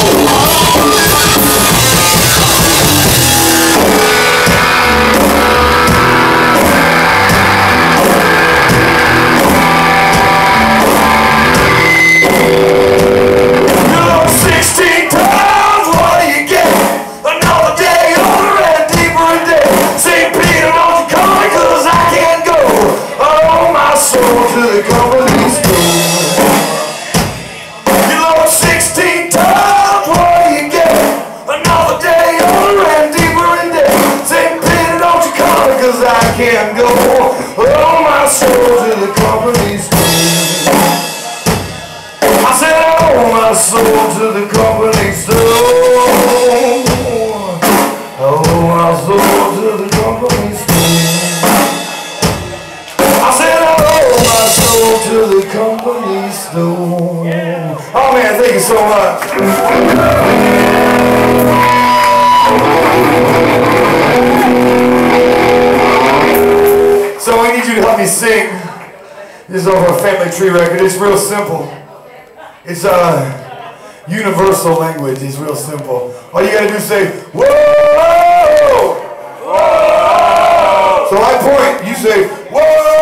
Oh, thank you so much. So I need you to help me sing. This is over a family tree record. It's real simple. It's a uh, universal language. It's real simple. All you gotta do is say, whoa! Whoa! So I point, you say, whoa!